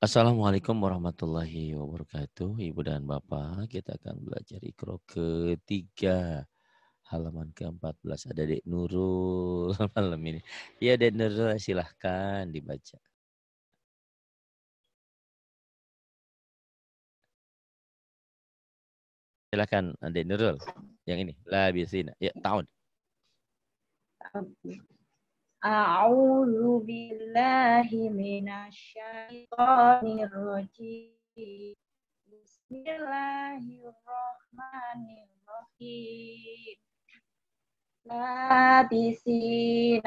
Assalamualaikum warahmatullahi wabarakatuh. Ibu dan Bapak, kita akan belajar ikro ketiga halaman ke-14. Ada Dek Nurul malam ini. Ya Dek Nurul silahkan dibaca. Silahkan Dek Nurul. Yang ini. La biasina. Ya, tahun. أعوذ بالله من الشيطان الرجيم بسم الله الرحمن الرحيم لابسين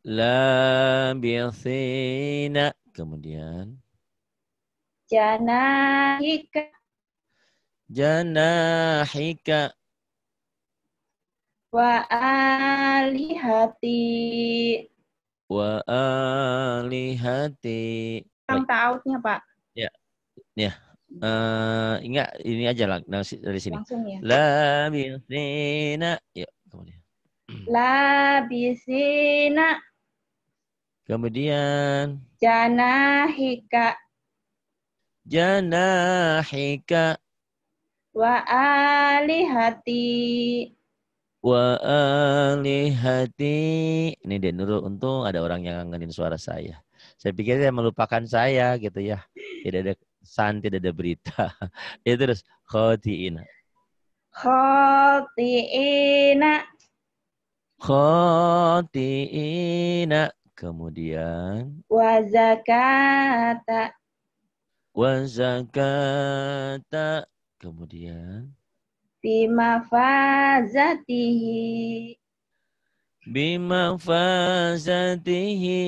Labithina. Kemudian. Janahika. Janahika wa alihati wa alihati yang tautnya pak. Ya. Ya. Uh, ingat ini aja lah dari sini. Langsung ya. Labisina. Yuk kemudian labisina. Kemudian. Janahika. Janahika. Wa alihati wa alihati ini dia Nurul untung ada orang yang ngangenin suara saya. Saya pikir dia melupakan saya gitu ya. Tidak ada san tidak ada berita. Itu terus khotiina. Khotiina. Khotiina. Kemudian? Wa zakata. Wa zakata. Kemudian bima fazatihi bima fazatihi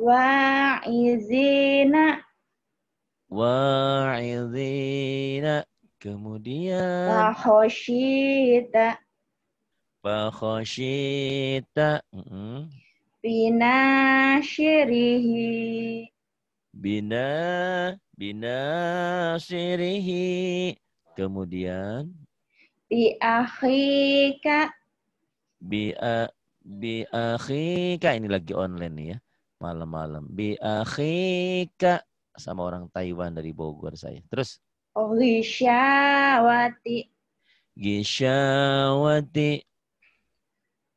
wa izina wa izina kemudian. Wa khosyita wa khosyita bina syirihi bina bina syirihi Kemudian? Bi akhika. Bi a, bi akhika. Ini lagi online nih ya. Malam-malam. Bi akhika. Sama orang Taiwan dari Bogor saya. Terus? Ghisyawati Gisyawati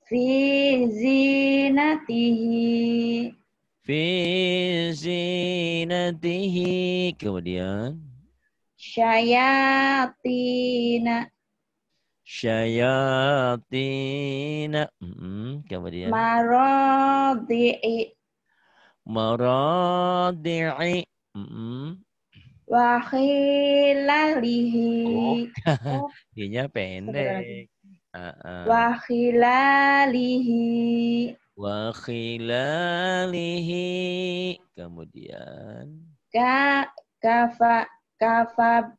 fi zinatihi. Fi zinatihi. Kemudian syayatina. Syayatina. Mm -hmm. kemudian. Maradi'i maradi'i mm -hmm. wa khilalihi. Oh, oh. pendek. Uh -uh. wa khilalihi. Wa khilalihi. Kemudian. Ka kafa kafa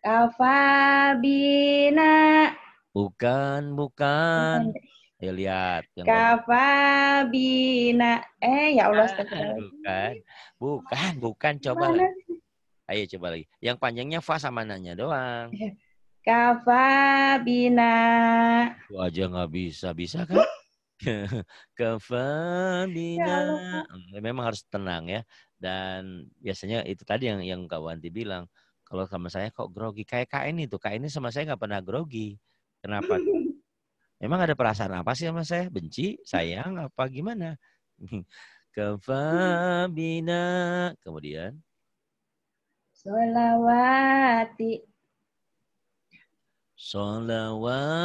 kafabina bukan bukan. Ya lihat kafabina eh ya Allah ah, bukan. Bukan bukan. Coba lagi. ayo coba lagi. Yang panjangnya fa sama nanya doang. Kafabina Itu aja nggak bisa bisa kan? Kafabina. Ya Memang harus tenang ya. Dan biasanya itu tadi yang yang Kak Wanti bilang, kalau sama saya kok grogi kayak Kak ini tuh. Kak ini sama saya nggak pernah grogi. Kenapa? Memang ada perasaan apa sih sama saya? Benci, sayang, apa gimana? Kafabina. Kemudian Solawati. Solawati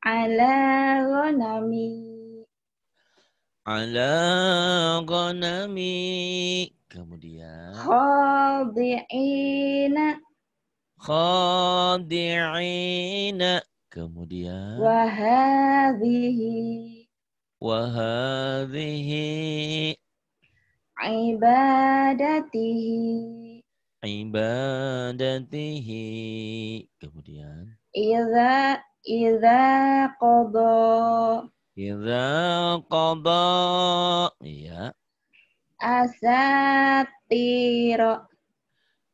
ala ghanami ala ghanami kemudian? Khadi'ina. Khadi'ina. Kemudian? Wa hadhihi wa hadhihi ibadatihi. Ibadatihi. Kemudian? Idza Iza qada. Iza qada. Iya. Asatira.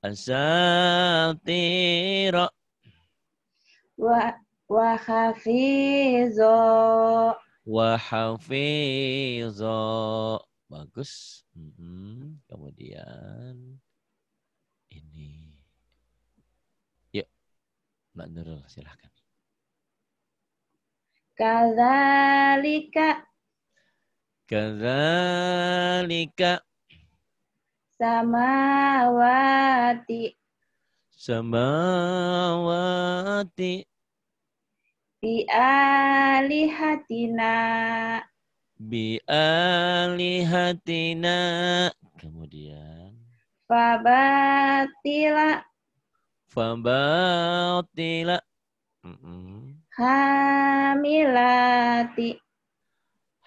Asatira. Wa, wa hafizo. wa hafizah. Bagus. Mm-mm. Kemudian ini. Yuk, Mbak Nurul silahkan. Kadzalika Kadzalika samawati. Samawati. Bi alihatina. Bi alihatina. Kemudian. Fabatila. Fabatila. Mm-mm. Hamilati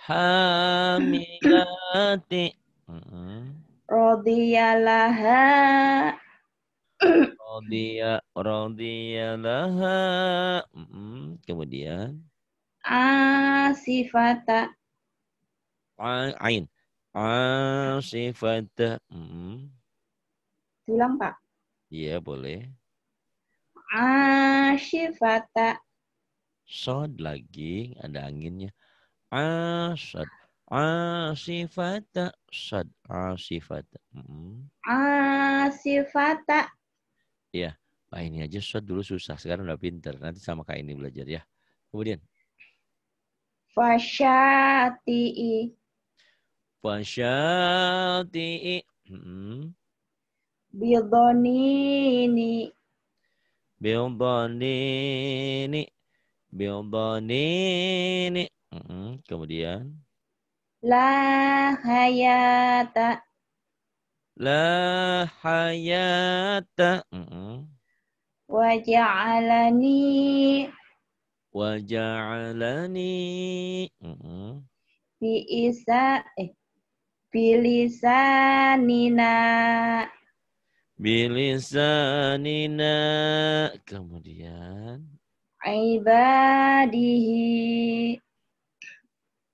Hamilati. Mm-mm. radiyalaha Rodiya, rodiya laha. Mm-mm. Kemudian asifata ain. Asifata. Mm-mm. bilang Pak Iya, boleh. asifata Sod lagi, ada anginnya. Asad. Asifata. Sad. Asifata. Mm-mm. asifata Wah ini aja sod dulu susah. Sekarang udah pinter. Nanti sama kayak ini belajar ya. Kemudian. fasyati'i Fasyati'i. Mm-mm. bidonini Mm-mm. Kemudian. la hayata La hayata. Waja'alani Waja'alani. Bi isa eh bilisanina Bilisanina. Kemudian. Ibadihi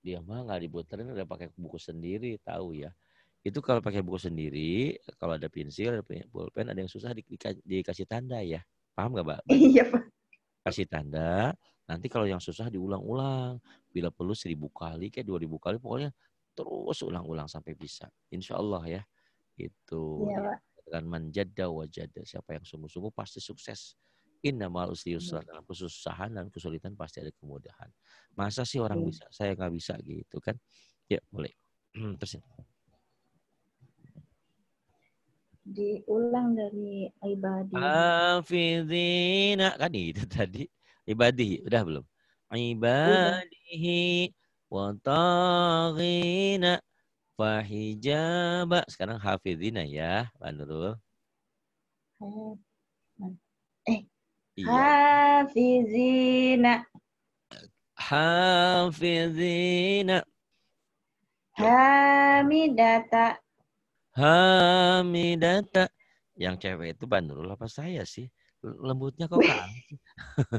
Dia mah nggak diputerin udah pakai buku sendiri. Tahu ya. Itu kalau pakai buku sendiri. Kalau ada pensil, ada pulpen, ada yang susah di- dika- dikasih tanda ya. Paham nggak, Mbak? iya Pak kasih tanda. Nanti kalau yang susah diulang-ulang. Bila perlu seribu kali, kayak dua ribu kali, pokoknya terus ulang-ulang sampai bisa. Insya Allah ya. Itu. iya Pak Dengan manjada wajada. Siapa yang sungguh-sungguh pasti sukses. Inna ma'al usri yusra. Dalam kesusahan dan kesulitan pasti ada kemudahan. Masa sih orang Iya. bisa, saya nggak bisa gitu kan. Ya, boleh. Terus diulang dari ibadi. Hafizina kan itu tadi ibadihi udah belum ibadihi wa taghina fahijaba sekarang hafizina ya Pak Nurul iya. Hafizina. Hafizina. Hamidata. Hamidata. Yang cewek itu Pak Nurul apa saya sih? Lembutnya kok kan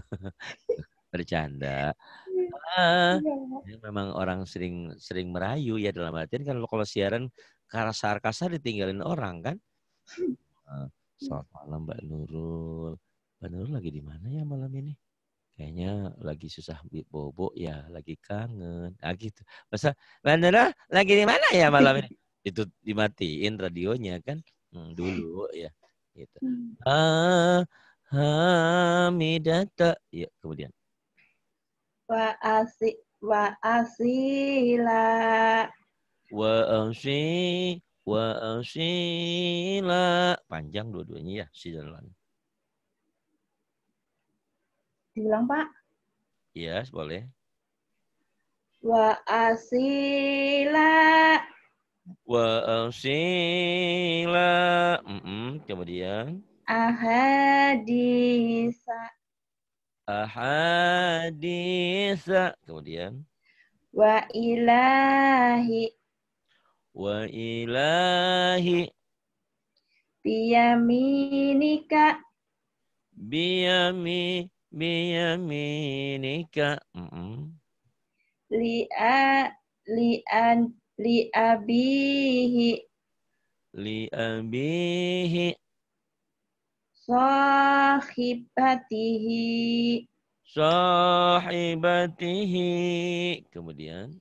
bercanda. Ah Ya, memang orang sering sering merayu ya dalam artian kan kalau siaran kasar kasar ditinggalin orang kan. Ah, Selamat malam Mbak Nurul. Nurul lagi di mana ya malam ini? Kayaknya lagi susah bobo ya, lagi kangen. Ah gitu. Masa Mbak Nurul lagi di mana ya malam ini? Itu dimatiin radionya kan Hmm, dulu ya. Gitu. Ah, Hamidata. Ya, kemudian. wa asi wa asila Wa asy wa asyila. Panjang dua-duanya ya si jalan. Diulang Pak Iya, boleh. wa asila Wa asyila. Mm-mm. Kemudian ahadisa ahadisa. Kemudian wa ilahi wa ilahi biyaminika biyami biyaminika. Mm-mm. li'a li'an li'abihi Li abihi sahibatihi sahibatihi. Kemudian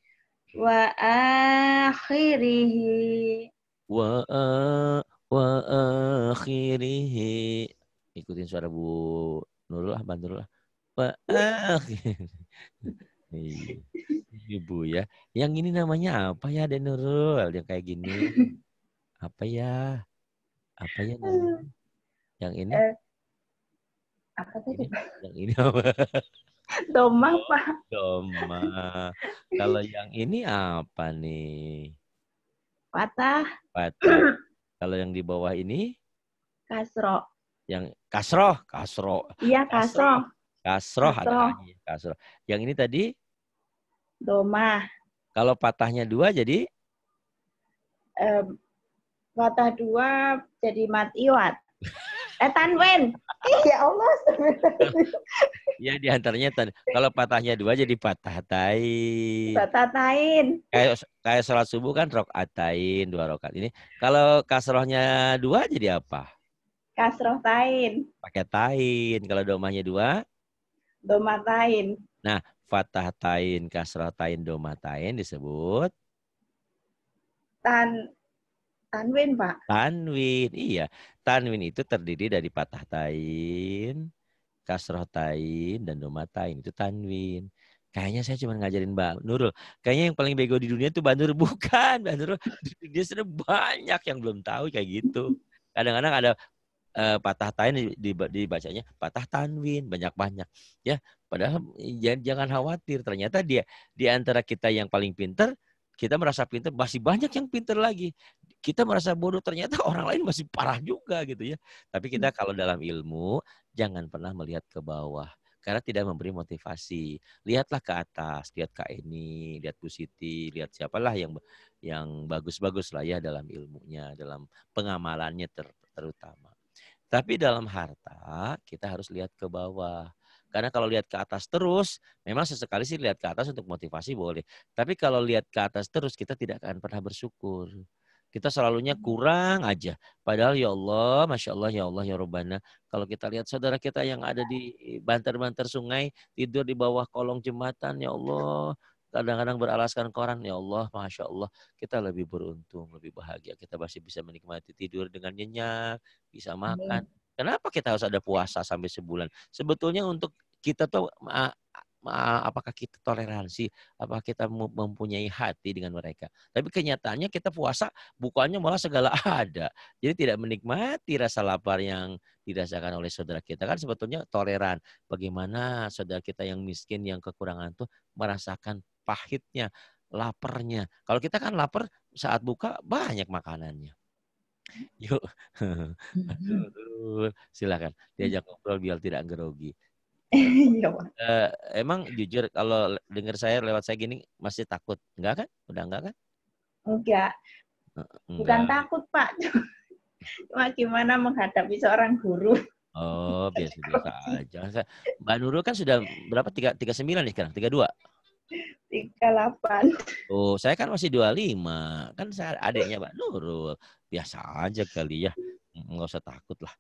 wa akhirihi wa wa akhirihi. Ikutin suara Bu Nurul lah, bantu lah. Wa akhir. Iya. Ibu ya. Yang ini namanya apa ya, Den Nurul? Yang kayak gini. Apa ya? Apa ya namanya? Yang ini? Eh, apa tadi Ini, yang ini apa? domang pak Doma. Kalau yang ini apa nih? patah Patah. Kalau yang di bawah ini kasro yang kasroh, kasroh, iya kasro kasroh ada Kasroh. lagi, kasroh. Yang ini tadi doma kalau patahnya dua jadi Em, patah dua jadi matiwat eh tanwen ya Allah ya di antaranya tan- kalau patahnya dua jadi patah tai. batatain Kayak kayak sholat subuh kan rokaatain dua rokaat ini. Kalau kasrohnya dua jadi apa? Kasroh tain Pakai tain. Kalau domahnya dua domatain fatah tain, kasroh tain, doma tain disebut tan tanwin pak tanwin. Iya, tanwin itu terdiri dari patah tain, kasroh tain, dan doma tain. Itu tanwin. Kayaknya saya cuma ngajarin Mbak Nurul. Kayaknya yang paling bego di dunia itu Mbak Nurul. Bukan, Mbak Nurul. Dia sudah banyak yang belum tahu kayak gitu. Kadang-kadang ada eh, patah tain di- di- dibacanya patah tanwin banyak-banyak. Ya padahal jangan, jangan khawatir ternyata dia di antara kita yang paling pinter kita merasa pinter masih banyak yang pinter lagi. Kita merasa bodoh ternyata orang lain masih parah juga gitu ya. Tapi kita kalau dalam ilmu jangan pernah melihat ke bawah karena tidak memberi motivasi. Lihatlah ke atas lihat Kak ini lihat Bu Siti lihat siapalah yang yang bagus-bagus lah ya dalam ilmunya dalam pengamalannya ter- terutama tapi dalam harta kita harus lihat ke bawah. Karena kalau lihat ke atas terus, memang sesekali sih lihat ke atas untuk motivasi boleh. Tapi kalau lihat ke atas terus kita tidak akan pernah bersyukur. Kita selalunya kurang aja. Padahal ya Allah, Masya Allah, ya Allah, ya Rabbana. Kalau kita lihat saudara kita yang ada di banter-banter sungai, tidur di bawah kolong jembatan, ya Allah. Kadang-kadang beralaskan koran, ya Allah, Masya Allah. Kita lebih beruntung, lebih bahagia. Kita masih bisa menikmati tidur dengan nyenyak, bisa makan. Kenapa kita harus ada puasa sampai sebulan? Sebetulnya untuk kita tuh ma- ma- apakah kita toleransi, apakah kita mempunyai hati dengan mereka. Tapi kenyataannya kita puasa bukannya malah segala ada. Jadi tidak menikmati rasa lapar yang dirasakan oleh saudara kita kan sebetulnya toleran. Bagaimana saudara kita yang miskin, yang kekurangan tuh merasakan pahitnya, laparnya. Kalau kita kan lapar saat buka banyak makanannya. Yuk, Aduh, silakan diajak ngobrol biar tidak grogi. iya pak Eh, emang jujur kalau dengar saya lewat saya gini masih takut, enggak kan? Udah enggak kan? enggak bukan Enggak. takut pak cuma gimana menghadapi seorang guru Oh, biasa-biasa aja. Mbak Nurul kan sudah berapa? Tiga, tiga sembilan nih sekarang? Tiga dua. Tiga delapan Oh, saya kan masih dua lima. Kan saya adiknya Mbak Nurul. Biasa aja kali ya. Nggak usah takut lah.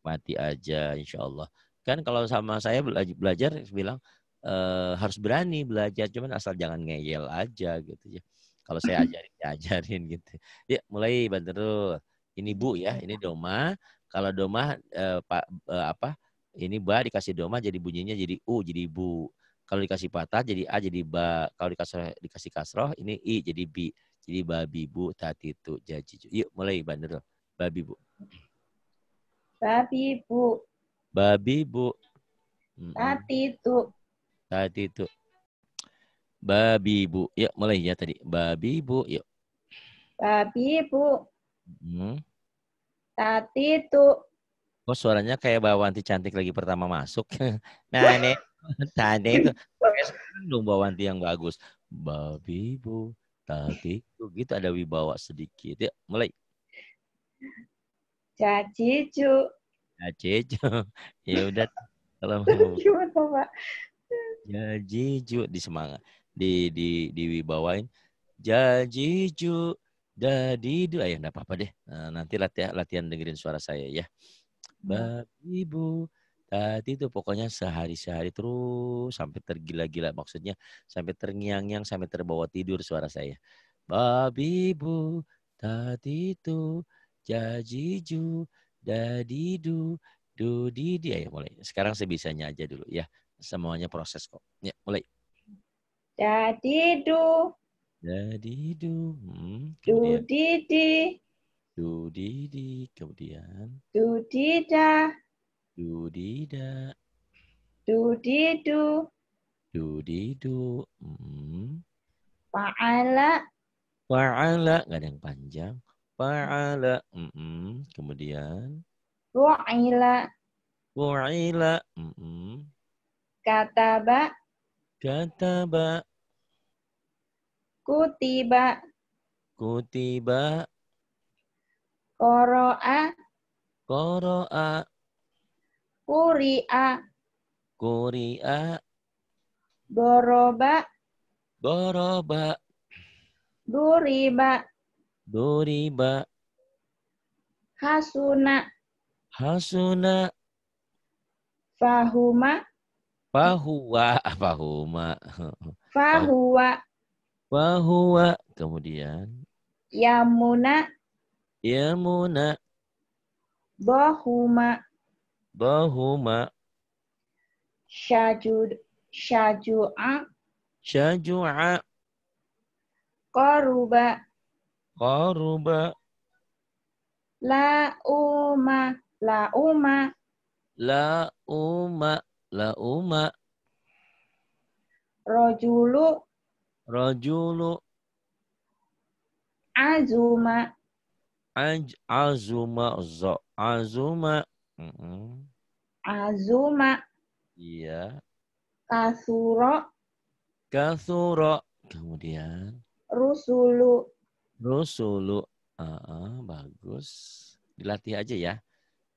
Mati aja, insya Allah. Kan kalau sama saya belajar, belajar bilang eh, harus berani belajar. Cuman asal jangan ngeyel aja gitu ya. Kalau saya ajarin, ajarin gitu. Ya, mulai Mbak Nurul. Ini Bu ya, ini Doma. Kalau Doma eh, Pak eh, apa? Ini Ba dikasih Doma jadi bunyinya jadi U jadi Bu. Kalau dikasih patah jadi A jadi Ba. Kalau dikasih dikasih kasroh ini I jadi B. Jadi babi bu tati tu jaji. Yuk mulai Nurul. Babi bu. babi bu Babi bu. Tati itu Tati tu. Babi bu. Yuk mulai ya tadi. Babi bu. Yuk. babi bu Hmm. tati itu Kok suaranya kayak Mbak Wanti cantik lagi pertama masuk. nah ini tadi itu. Dong Mbak Wanti yang bagus. Babi bu. Tati tu. Gitu ada wibawa sedikit. Yuk mulai. jaji ju Aceh. ya udah. Kalau mau gimana pak Jajiju di semangat di di diwibawain Jajiju dadidu ayah enggak apa-apa deh Nah, nanti latihan latihan dengerin suara saya ya Babi bu Tadi itu pokoknya sehari-sehari terus sampai tergila-gila maksudnya sampai terngiang-ngiang sampai terbawa tidur suara saya. Babi bu tadi itu jajiju dadidu dudidi ya mulai. Sekarang sebisanya aja dulu ya. Semuanya proses kok. Ya, mulai. Dadidu Dadidu. Hmm, dudidi kemudian dudidi, kemudian dudida dudida, dudidu dudidu. Hmm. fa'ala Fa'ala, nggak ada yang panjang. Fa'ala, mm kemudian? Fu'ila fu'ila, mm kataba. Kataba, kutiba. Kutiba, qara'a qara'a, quri'a quri'a, doroba daraba, duriba. Duriba, hasuna. Hasuna, fahuma. Fahuwa, fahuma, fahuwa fahuwa, kemudian? Yamuna. Yamuna, bahuma bahuma, syajud syaju'a syaju'a, qaruba. Qaruba, la uma la uma la uma, la uma, rojulu rajulu, azuma. Aj, azuma, zo, azuma, Mm-mm. azuma iya, kasuro kathura, kemudian rusulu rusulu, Ah, ah, bagus, dilatih aja ya.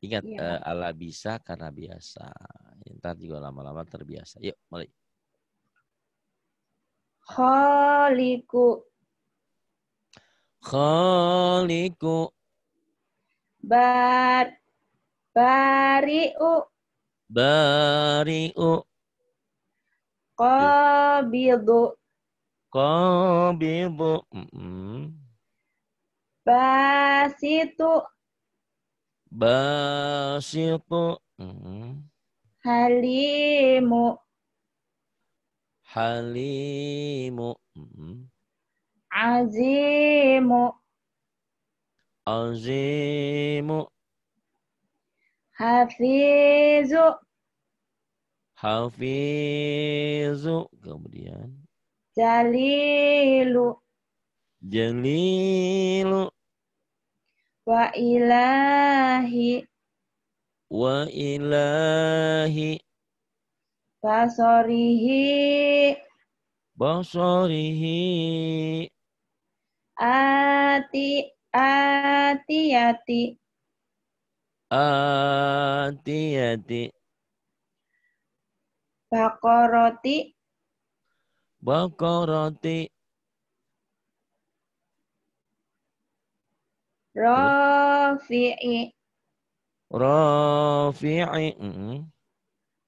Ingat Iya. eh, ala bisa karena biasa. Ntar juga lama-lama terbiasa. Yuk, mulai. khaliku Khaliku, bar bari'u. Bari'u, qabidu. Qabidu, Mm-mm. basitu. Basitu, Mm-mm. halimu. Halimu, Mm-mm. azimu. Azimu, hafizu. Hafizu, kemudian. Jalilu. Jalilu, wa ilahi. Wa ilahi, basorihi basarihi, ati atiyati atiyati, bakoroti. Rofi'i rafi'i, Mm-mm.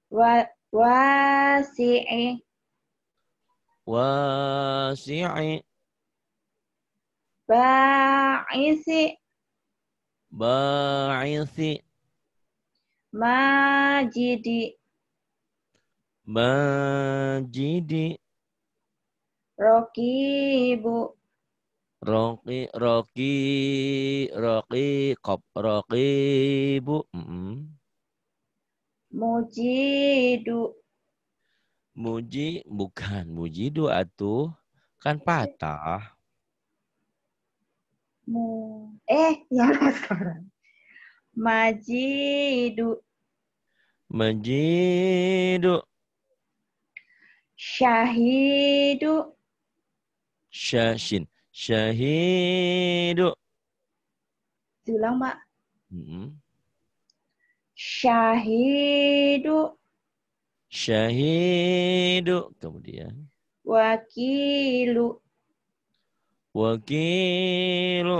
wa wasi'i. Wasi'i, ba'isi ba'ithi, majidi. Majidi, rokibu. Roki, roki, roki, kop, rokibu, Mm-mm. mujidu. Muji, bukan, mujidu atuh, kan patah. Mu eh ya sekarang. Majidu. Majidu, syahidu. Syashin, syahidu, diulang pak Mm-mm. syahidu. Syahidu, kemudian. Wakilu wakilu,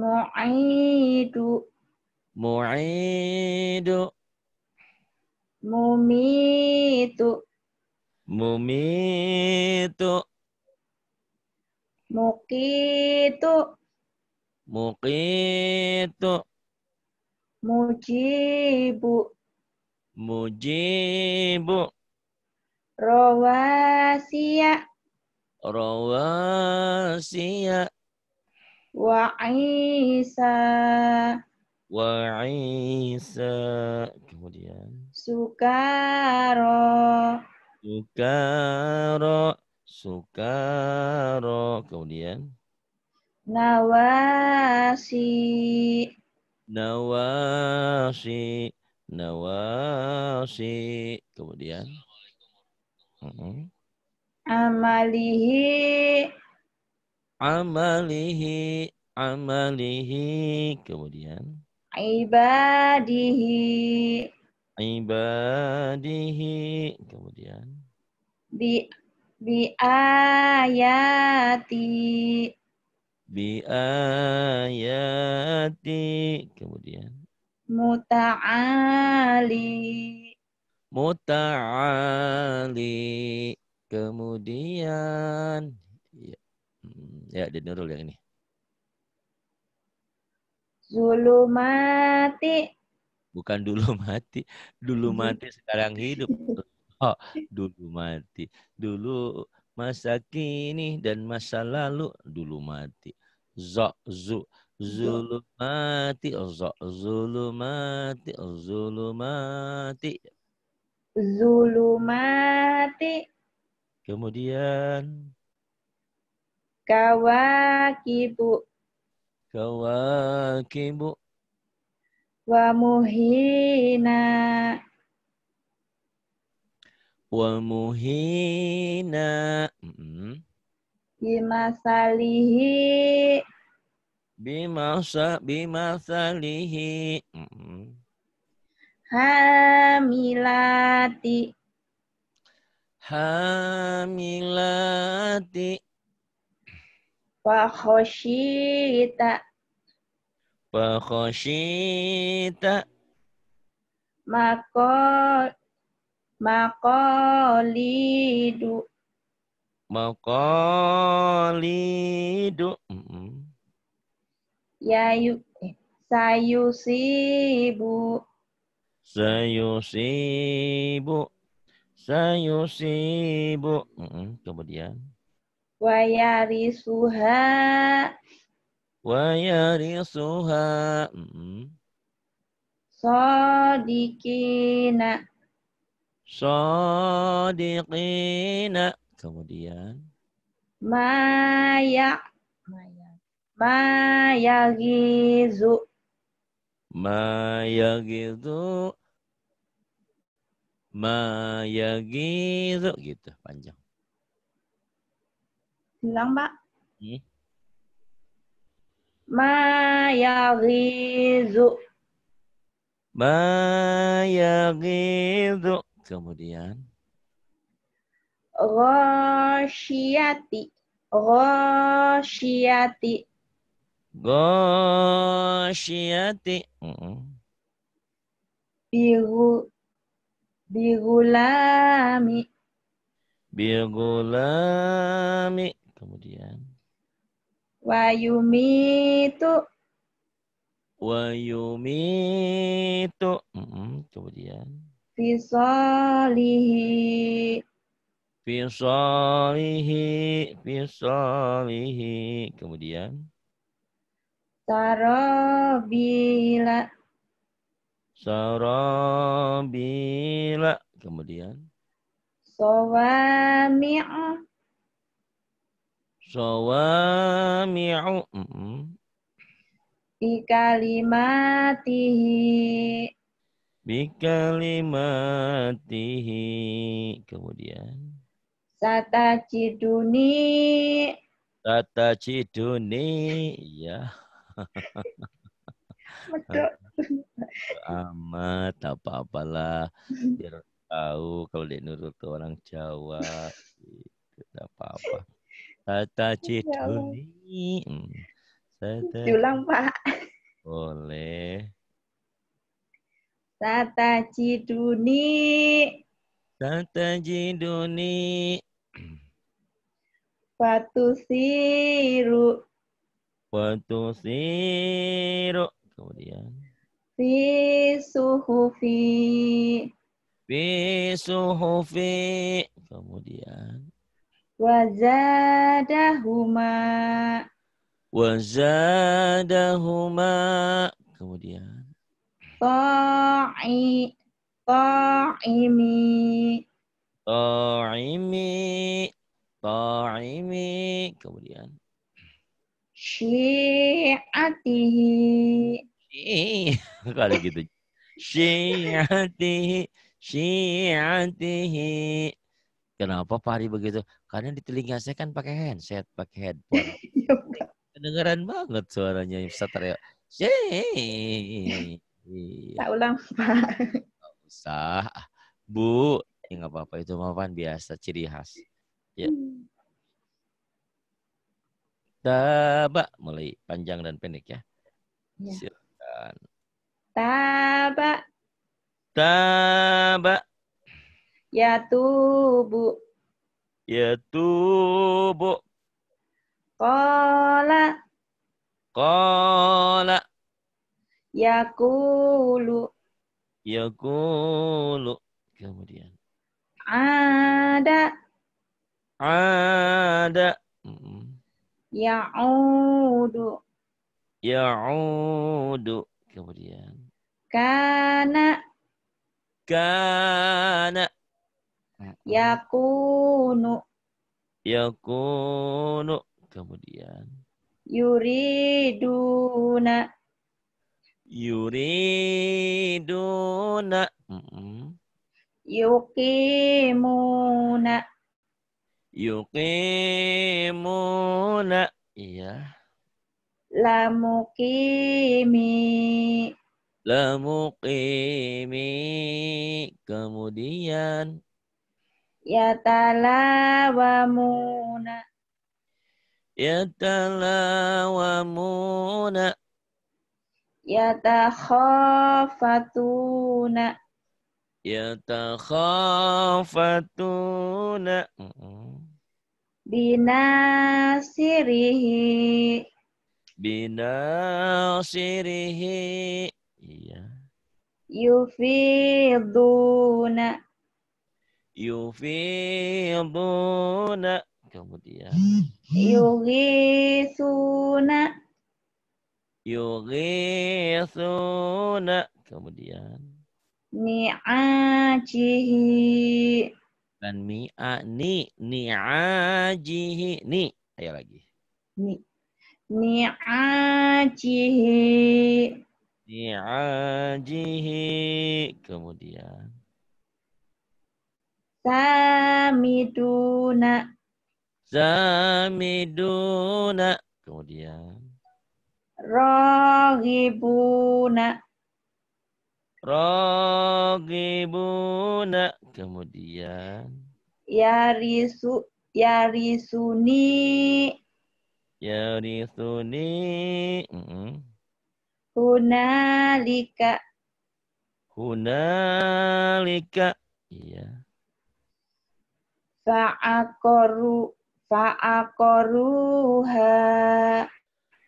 mu'idu mu'idu, Mumitu. Mumitu. Mukitu. Muqitu. Mujibu. Mujibu. Rawasiya. Rawasiya. Wa Isa. Wa Isa. Kemudian. Sukaro. Sukaro. Sukaro. Kemudian. Nawasi. Nawasi. Nawasi. Kemudian. Mm-mm. Amalihi. Amalihi. Amalihi. Kemudian. Ibadihi. Ibadihi. Kemudian. Bi bi ayati. Bi ayati. Kemudian. Muta'ali. Muta'ali. Kemudian. Ya, Hmm, ya di Nurul yang ini. Zulumati. Bukan dulu mati. Dulu mati sekarang hidup. Oh, dulu mati. Dulu masa kini dan masa lalu dulu mati. Zo, zu, zulumati, zo, zulumati, zulumati. Zulumati. Kemudian Kawakibu. kawakibu, Wa muhina. wa muhina. Bimasalihi. Bimasa, bimasalihi. Mm-mm. Hamilati. Hamilati. Wa khosyita. Fakhosyita. Makol. Makolidu. Maqalidu. Mm-mm. Yayu. eh, Sayusibu. Sayusibu. Sayusibu. Mm-mm. Kemudian. Wayarisuha. Wayarisuha. Mm-mm. Sodikina. Sadiqina. Kemudian. Maya. Maya. Mayagizu. Ma yagidu. Ma yagidu. Gitu panjang. Bilang, Pak. Hmm. Mayagizu. Ma yagidu. Kemudian. Ghosyati. Ghosyati. Ghosyati. Mm-mm. Bigu. Bigulami. Bilgulami. Kemudian. Wayumitu. Wayumitu. Mm-mm. Kemudian. Fisolihi. Fisalihi. Fisalihi. Kemudian. Sarobila. Sarabila. Kemudian. Sawami'u. Sawami'u. Mm-mm. Bikalimatihi. Bikalimatihi. Kemudian. Satajiduni. Tata ciduni. Ya. Medok. Amat apa-apalah biar tahu kalau dia nurut ke orang Jawa. Gitu, apa-apa. Tata ciduni Hmm. Tata- Diulang, Pak. boleh. Satajiduni Satajiduni Fatusiru Fatusiru Kemudian Fi suhufi Fi. Suhufi Kemudian. Wazadahuma. Wazadahuma. Kemudian. Ta'i Ta'imi. Ta'imi. Ta'imi. Kemudian. Syi'atihi Kalau gitu Syi'atihi Syi'atihi Kenapa Pak begitu? Karena di telinga saya kan pakai handset, pakai headphone. Kedengaran banget suaranya Ustaz teriak. Tak ulang, Pak. Gak usah. Bu, ya nggak apa-apa. Itu maafan biasa, ciri khas. Ya. Taba, mulai panjang dan pendek ya. ya. Silakan. Taba. Taba. Ya tubu. Ya tubu. Kola. Kola. Yakulu. Yakulu. Kemudian. Ada. Ada. Ya'udu. Ya'udu. Kemudian. Kana. Kana. Yakunu. Yakunu. Kemudian. Yuriduna. Yuriduna. Yukimuna. Yukimuna. Iya. Lamukimi. Lamukimi. Kemudian. Yatalawamuna. Yatalawamuna. Yatakhafatuna. Yatakhafatuna. Binasirihi. Binasirihi. Iya. Yufiduna. Yufiduna. Kemudian. Yugisuna. Yugisuna. Kemudian. Ni'ajihi. Dan mi'a ni. Ni'ajihi. Ni. Ayo lagi. Ni. Ni'ajihi. Ni'ajihi. Kemudian. Samiduna. Samiduna. Kemudian. Rohibuna. Rogibuna. Kemudian. Yarisu. Yarisuni. Yarithuni. Mm-mm. Hunalika. Hunalika. Iya. Fa'akoru. Fa'akoruha.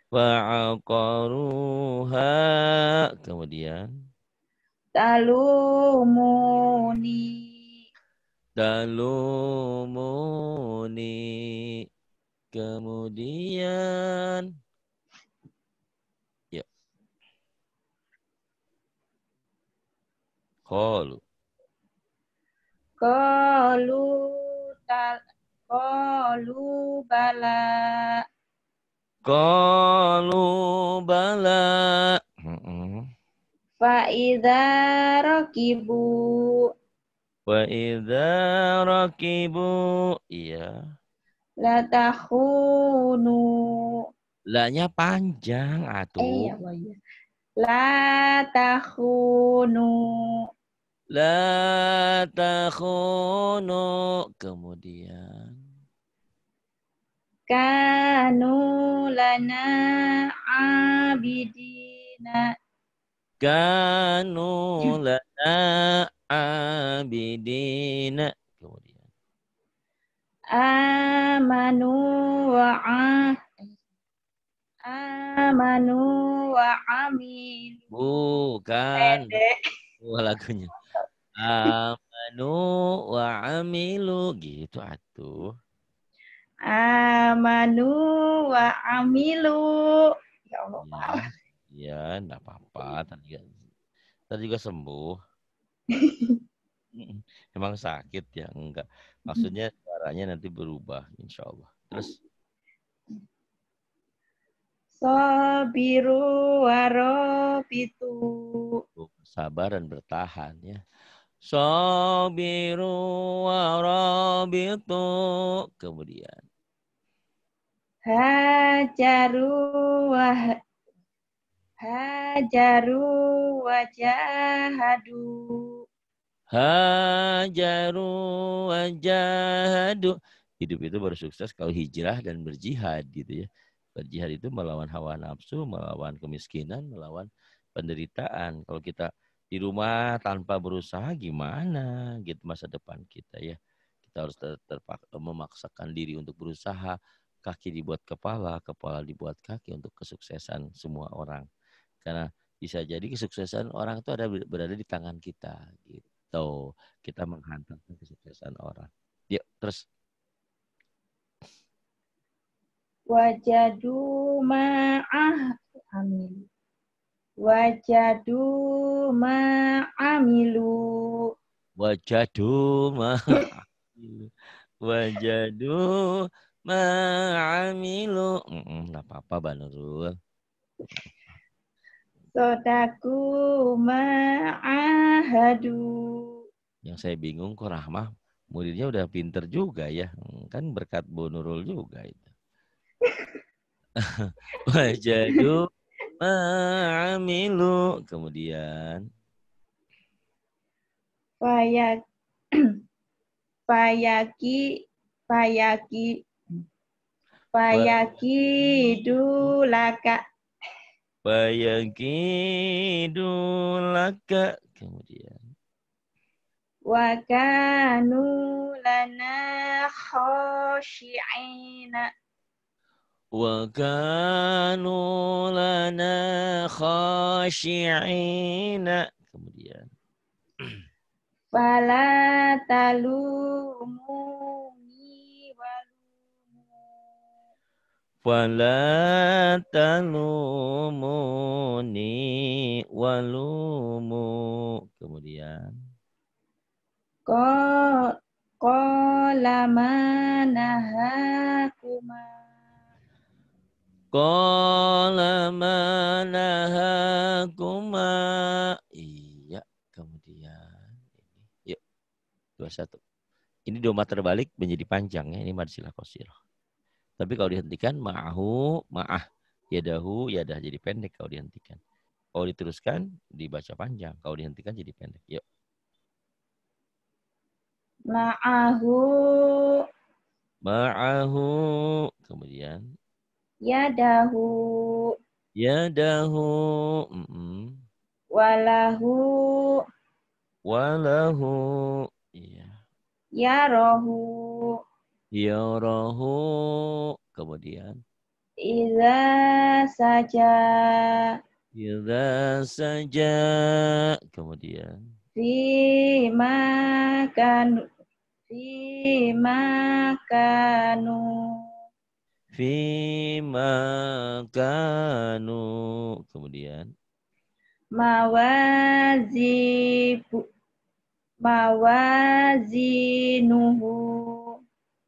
Fa'aqaruha. Kemudian. Talumuni. Talumuni. Kemudian. Ya. Qalu. Qalu tal qalu bala Qalu bala. Fa idza rakibu Wa idza rakibu. Iya. La takhunu La-nya panjang atuh. eh apa ya la takhunu La takhunu. Kemudian. kanu lana abidina Kanu la abidina. Amanu wa amanu wa amil. Bukan. Wah lagunya. Amanu wa amilu gitu atuh. Amanu wa amilu. Ya Allah, Ya, maaf. ya enggak apa-apa. Tadi, tadi juga sembuh. Emang sakit ya? Enggak. Maksudnya suaranya nanti berubah, insya Allah. Terus, Sabiru warobitu. sabar dan bertahan ya. Sabiru warabitu. Kemudian, Hajaru wah Hajaru wajahadu. Hajaru wajahadu. Hidup itu baru sukses kalau hijrah dan berjihad gitu ya. Berjihad itu melawan hawa nafsu, melawan kemiskinan, melawan penderitaan. Kalau kita di rumah tanpa berusaha gimana gitu masa depan kita ya. Kita harus ter- memaksakan diri untuk berusaha. Kaki dibuat kepala, kepala dibuat kaki untuk kesuksesan semua orang. Karena bisa jadi kesuksesan orang itu ada berada di tangan kita gitu. Kita menghantarkan kesuksesan orang. Yuk, terus Wajadu ma'ah amilu. Wajadu ma'amilu. wajadu ma'amilu. Wajadu ma'amilu. Mm, Nggak apa-apa, Mbak Nurul. Sodaku ma'ahadu. Yang saya bingung kok Rahmah muridnya udah pinter juga ya. Hmm, Kan berkat Bu Nurul juga itu. Wajadu ma'amilu. Kemudian Fayak Fayaki Fayaki Fayaki dulaka bayangidulaka. Kemudian wa kanu lana khashi'ina wa kanu lana khashi'ina. Kemudian fala talumuni Fala talumuni walumu. Kemudian Ko Qala manahakuma Qala manahakuma. Iya, kemudian ini. Yuk. 21. Ini doma terbalik menjadi panjang ya. Ini madsilah qasirah. Tapi kalau dihentikan ma'ahu, ma'ah. Yadahu, yadah jadi pendek kalau dihentikan. Kalau diteruskan dibaca panjang. Kalau dihentikan jadi pendek. Yuk. ma'ahu Ma'ahu. Kemudian yadahu yadahu. Mm-mm. walahu Walahu. Iya. yarahu Yarahu. Kemudian. Iza saja Idza saja. Kemudian. fi makan fi makanu Fima kanu. Kemudian. mawazibu mawazinuhu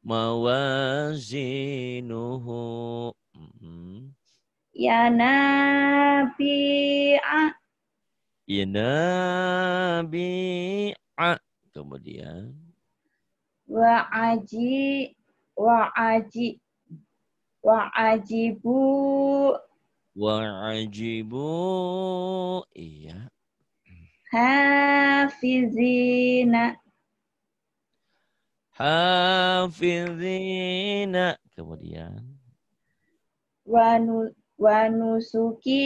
Mawazinuhu. Mm-mm. ya nabi'a Ya nabi'a. Kemudian. wa aji wa aji wa ajibu Wa'ajibu. Iya. hafizina Hafizina. Kemudian. wanu wanusuki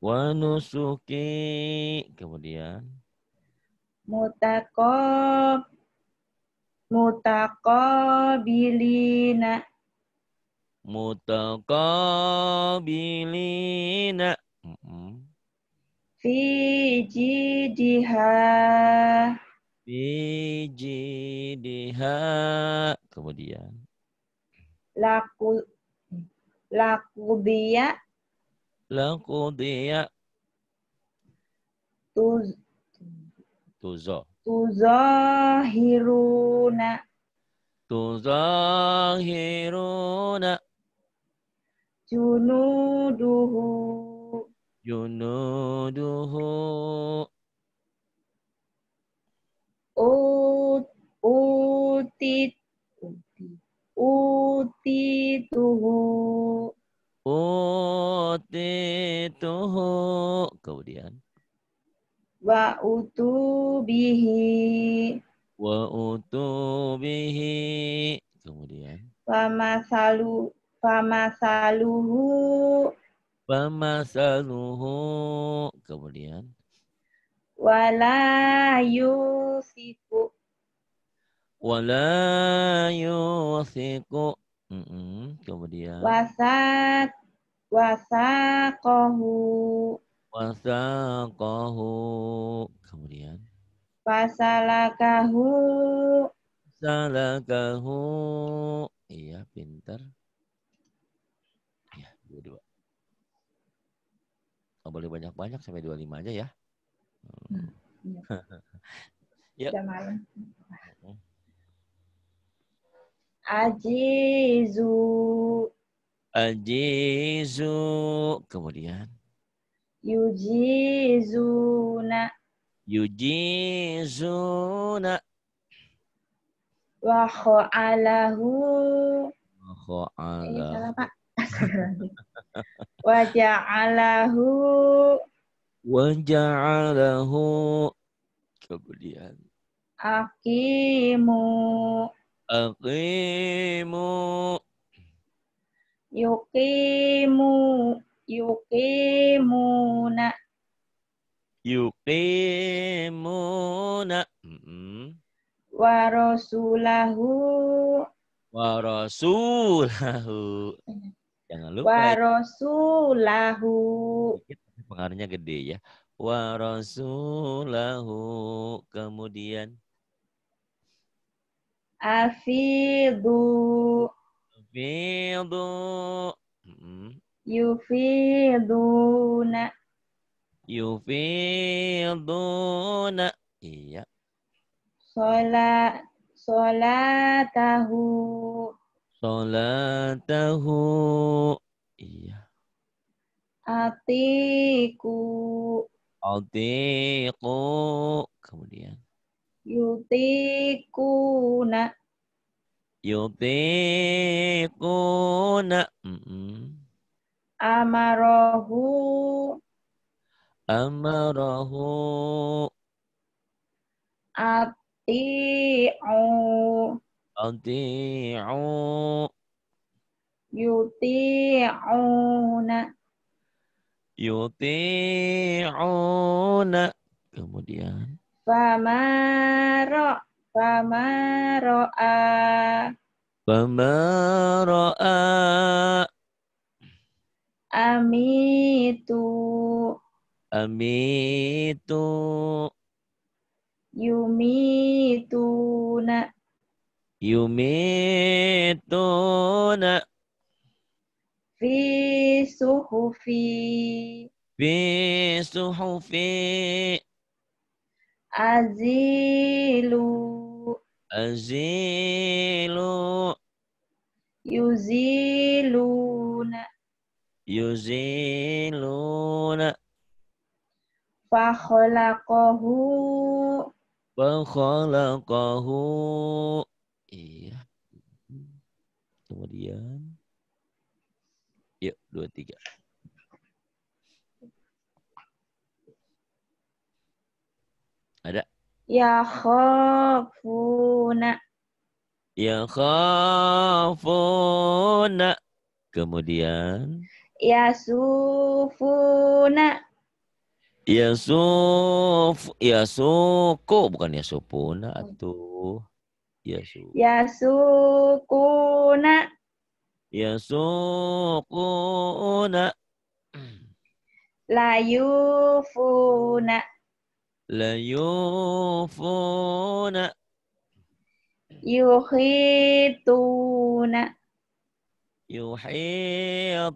Wanusuki. Kemudian. Mutakob mutaqabilina mutaqabilina fi jidiha fi jidiha kemudian. Laku lakudiya lakudiya tuz tuzo. Tuzahiruna. Tuzahiruna. Junuduhu. Junuduhu. ut utit utituhu. Utituhu. Kemudian? Wa utubihi wa utubihi kemudian? Famasalu famasaluhu famasaluhu kemudian wala yusiku. Wala yusiku. Mm -mm. kemudian wasak wasaqahu wasaqahu kemudian? Fasalakahu salakahu iya pintar. Ya dua dua oh, boleh banyak banyak sampai dua lima aja ya hmm. ya. malam. Ajizu. Ajizu. Kemudian yujizuna yujizuna wa kha'alahu wa kha'alahu salah Pak wa ja'alahu wa ja'alahu kemudian aqimu aqimu yuqimu yuqimuna yuqimuna wa rasulahu wa rasulahu jangan lupa wa rasulahu pengaruhnya gede ya wa rasulahu kemudian afidu afidu Yufiduna. Yufiduna. Iya. Sholat. Sholatahu. Sholatahu. Iya. Atiku. Atiku. Kemudian. Yutikuna. Yutikuna. Mm -mm amarahu amarahu ati'u ati'u yuti'una yuti'una kemudian famaro famaro'a famara'a Amitu. Amitu. Yumituna. Yumituna. Fi suhufi. Fi suhufi. Azilu. Azilu. Yuziluna yuziluna fakhalaqahu fakhalaqahu iya kemudian dua tiga ada ya khafuna ya khafuna kemudian Yasufuna. Yasuf, yasuku bukan yasupuna atuh. Yasu. Yasukuna. يسوقون لا يوفون لا يوفون يحيطون. يحيطون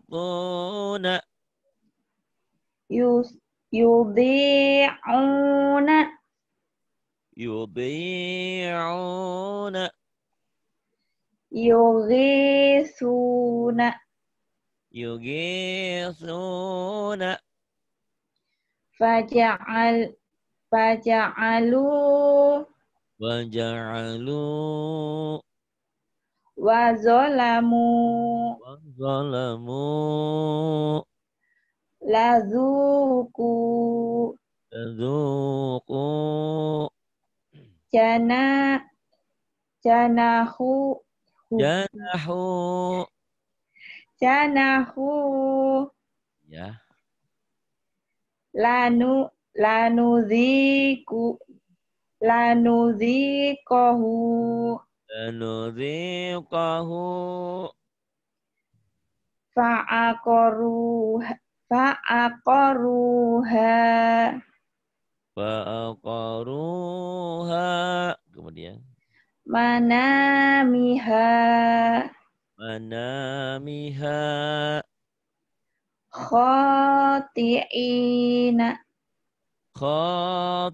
يضيعون. يضيعون. yugisuna yugisuna faja'al faja'alu. Waja'alu wazolamu wazolamu lazuku. Lazuku. Jana janahu. Iya. Janahu. Janahu. Ya. Lanu ziku, lanu lanuziku lanuzikohu lanuzikohu faakoruh, fa'akoruha fa'akoruha kemudian Manamiha. Manamiha. Khati'ina. Khati'ina.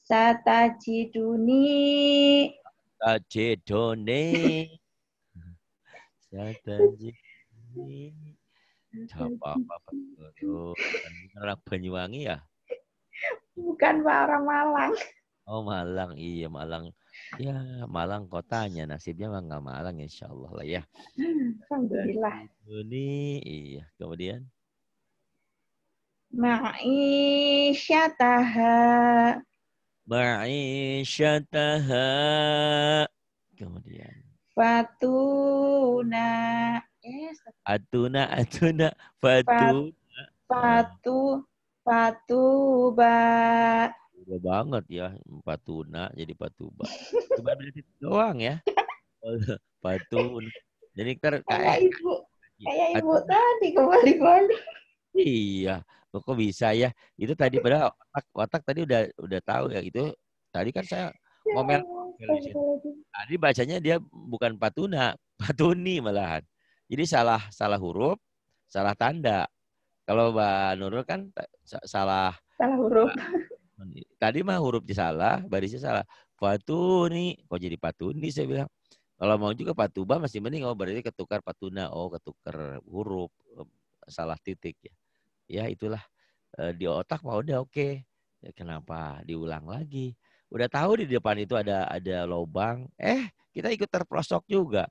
Satajiduni. Satajiduni. Satajiduni. Coba apa-apa, tuh, kan Orang Banyuwangi ya? Bukan Pak orang Malang. Oh Malang, iya Malang. Ya Malang kotanya, nasibnya mah nggak Malang insya Allah lah ya. Alhamdulillah. Ini iya. Kemudian Ma'isyataha. ma'isyataha. Kemudian Fatuna. Yes. atuna atuna fatu. Fatu. Fatuba. Udah banget ya, patuna jadi patuba. Cuma berarti doang ya. Patuna. Jadi ntar Kayak ibu. Kayak ibu tadi kembali-balik. Iya, Loh, kok bisa ya? Itu tadi pada otak, otak tadi udah udah tahu ya itu. Tadi kan saya ngomel. Tadi bacanya dia bukan patuna, patuni malahan. Jadi salah salah huruf, salah tanda. Kalau Mbak Nurul kan salah. Salah huruf. Tadi mah hurufnya salah, barisnya salah. Patuni, kok jadi patuni saya bilang. Kalau mau juga patuba masih mending oh berarti ketukar patuna, oh ketukar huruf, salah titik ya. Ya itulah Eh, di otak mah udah oke. Ya, kenapa diulang lagi? Udah tahu di depan itu ada ada lobang, eh kita ikut terprosok juga.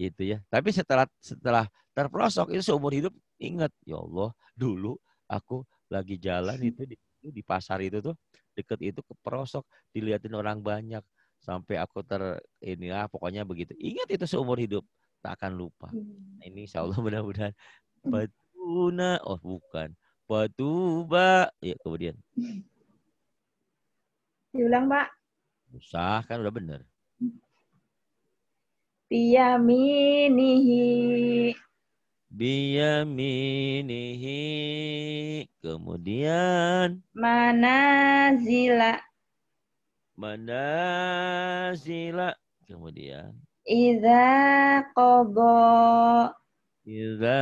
Gitu ya. Tapi setelah setelah terprosok itu seumur hidup ingat, ya Allah, dulu aku lagi jalan itu di, di pasar itu tuh deket itu keprosok diliatin orang banyak sampai aku ter ini lah pokoknya begitu. Ingat itu seumur hidup tak akan lupa. Nah, ini insya Allah mudah-mudahan Batuna, oh bukan. Batuba. Ya kemudian. Diulang, Pak. Usah kan udah bener. Biyaminihi. Biyaminihi. Kemudian. Manazila. Manazila. Kemudian. Iza qobo. Iza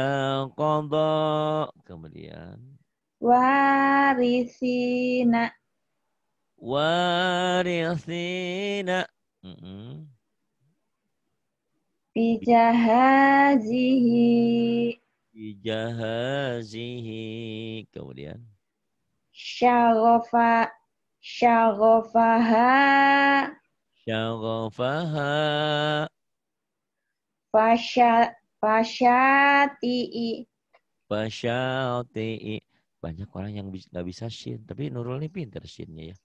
qadha. Kemudian. Warisina. Warithina. Mm-mm. Bijahazihi. Bijahazihi. Kemudian. Syagofa. Syagofaha. Syaghafaha. Fasya. Fasyati'i. Basyati. Banyak orang yang nggak bisa shin. Tapi Nurul ini pinter shinnya ya.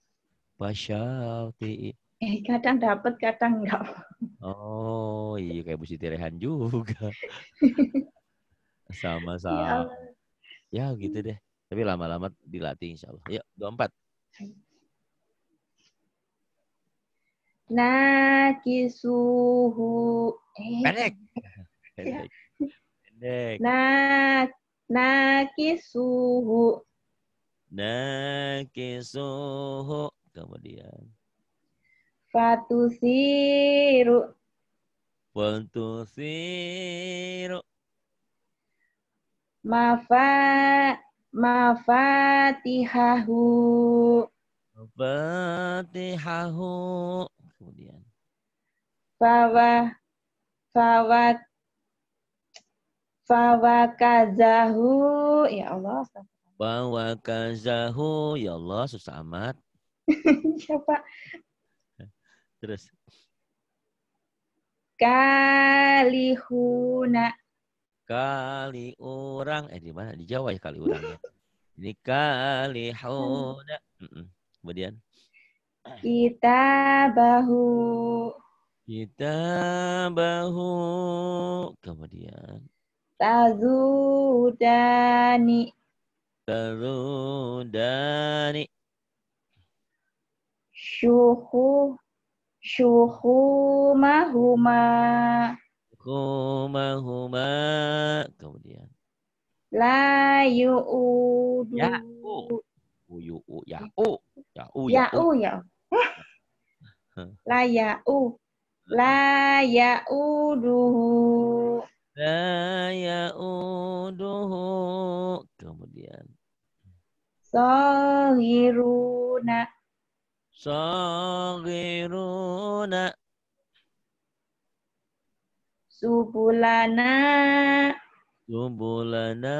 Basyati. Eh, kadang dapat, kadang enggak. Oh iya kayak Bu Siti Rehan juga. Ya Sama-sama. Allah. Ya gitu deh. Tapi lama-lama dilatih insya Allah. Yuk, 24. Nakisuhu. Eh, Pendek. Ya. Pendek. Pendek. Nak nakisuhu. Nakisuhu. Kemudian. Fatusiru. Wantusiru. Mafa mafatihahu. Fatihahu. Kemudian. Fawa fawa fawakazahu. Ya Allah. Bahwa kazahu. Ya Allah, susah amat. Siapa? Terus. Kalihuna. Kali orang. Eh di mana? Di Jawa ya kali orangnya. Ini kali. Mm-mm. Kemudian. Kitabahu. Kita bahu. Kemudian. Tazudani. Terudani. Syuhu. Syuhumahuma. Kumahuma. Kemudian. La yu'udu. Ya, u. Uyu, u, ya, u. Ya, u, Ya ya, u. u ya. La ya u. La ya uduhu. La ya'uduhu. Kemudian. Sohiruna. Saghiruna. Subulana. Subulana.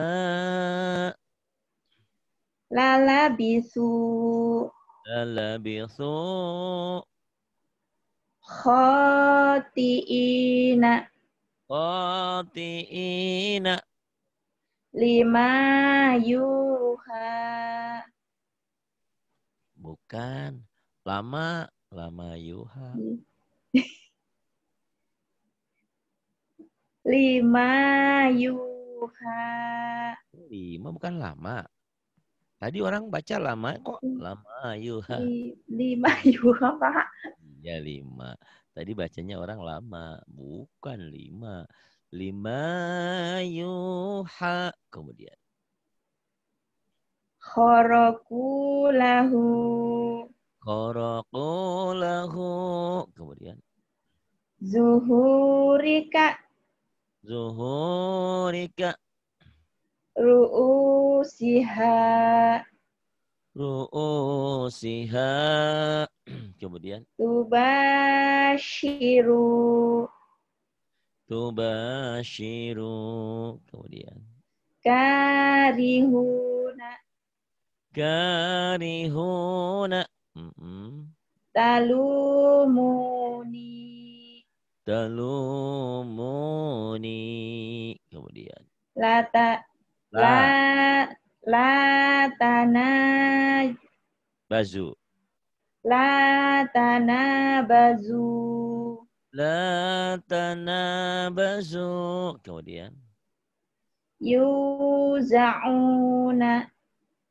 Lalabisu. Lalabisu. Khotiina. Qati'ina. Lima yuha. Bukan. Lama. Lama yuha. Lima yuha. Lima bukan lama. Tadi orang baca lama kok. Lama yuha. Li- Lima yuha, Pak. Iya lima. Tadi bacanya orang lama. Bukan lima. Lima yuha. Kemudian. Khoroku lahu. Korokulahu. Kemudian. Zuhurika. Zuhurika. Ru'usiha. Ru'usiha. Kemudian. Tubashiru. Tubashiru. Kemudian. Karihuna. Karihuna. Mm-mm. Talumuni. Talumuni. Kemudian. Lata. La. La tanah. Bazu. La tanabazu. La tanabazu. Kemudian. Yuza'una.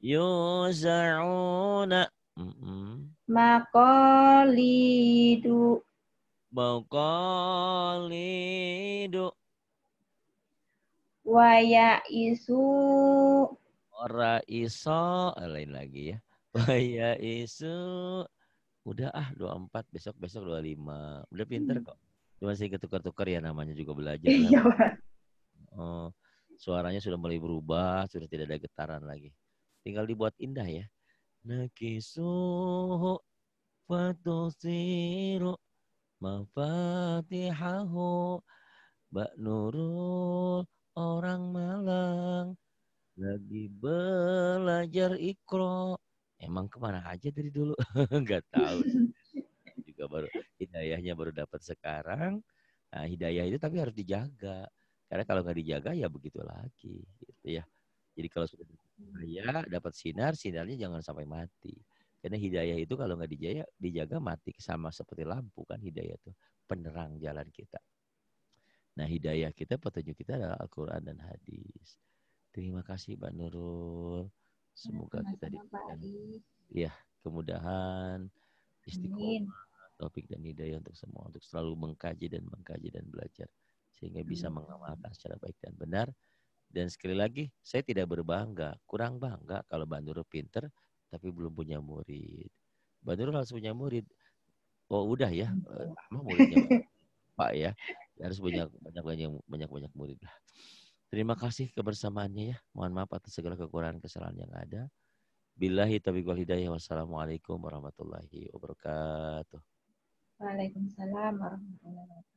Yuza'una. Mm-mm. Maqalidu. Maqalidu. Waya'isu. Ora iso. Ah, Lain lagi ya. Waya isu. Udah ah 24. Besok-besok 25. Udah pinter kok. Cuma sih ketukar-tukar ya namanya juga belajar. Iya. Oh, suaranya sudah mulai berubah, sudah tidak ada getaran lagi. Tinggal dibuat indah ya. Nakisuhu fatusiru mafatihahu Mbak Nurul orang Malang lagi belajar ikro. Emang ke mana aja dari dulu? Enggak tahu. Juga baru hidayahnya baru dapat sekarang. Nah, hidayah itu tapi harus dijaga. Karena kalau nggak dijaga ya begitu lagi, gitu ya. Jadi kalau sudah hidayah, dapat sinar, sinarnya jangan sampai mati. Karena hidayah itu kalau nggak dijaga, dijaga mati sama seperti lampu kan hidayah itu penerang jalan kita. Nah hidayah kita, petunjuk kita adalah Al-Quran dan hadis. Terima kasih Mbak Nurul. Semoga kita diberikan ya kemudahan, istiqomah, topik dan hidayah untuk semua untuk selalu mengkaji dan mengkaji dan belajar sehingga bisa mengamalkan secara baik dan benar. Dan sekali lagi, saya tidak berbangga, kurang bangga kalau Mbak Nurul pinter tapi belum punya murid. Mbak Nurul harus punya murid. Oh udah ya, emang muridnya Pak ya, harus banyak banyak banyak banyak banyak murid lah. Terima kasih kebersamaannya ya. Mohon maaf atas segala kekurangan kesalahan yang ada. Billahi taufiq wal hidayah. Wassalamualaikum warahmatullahi wabarakatuh. Waalaikumsalam warahmatullahi wabarakatuh.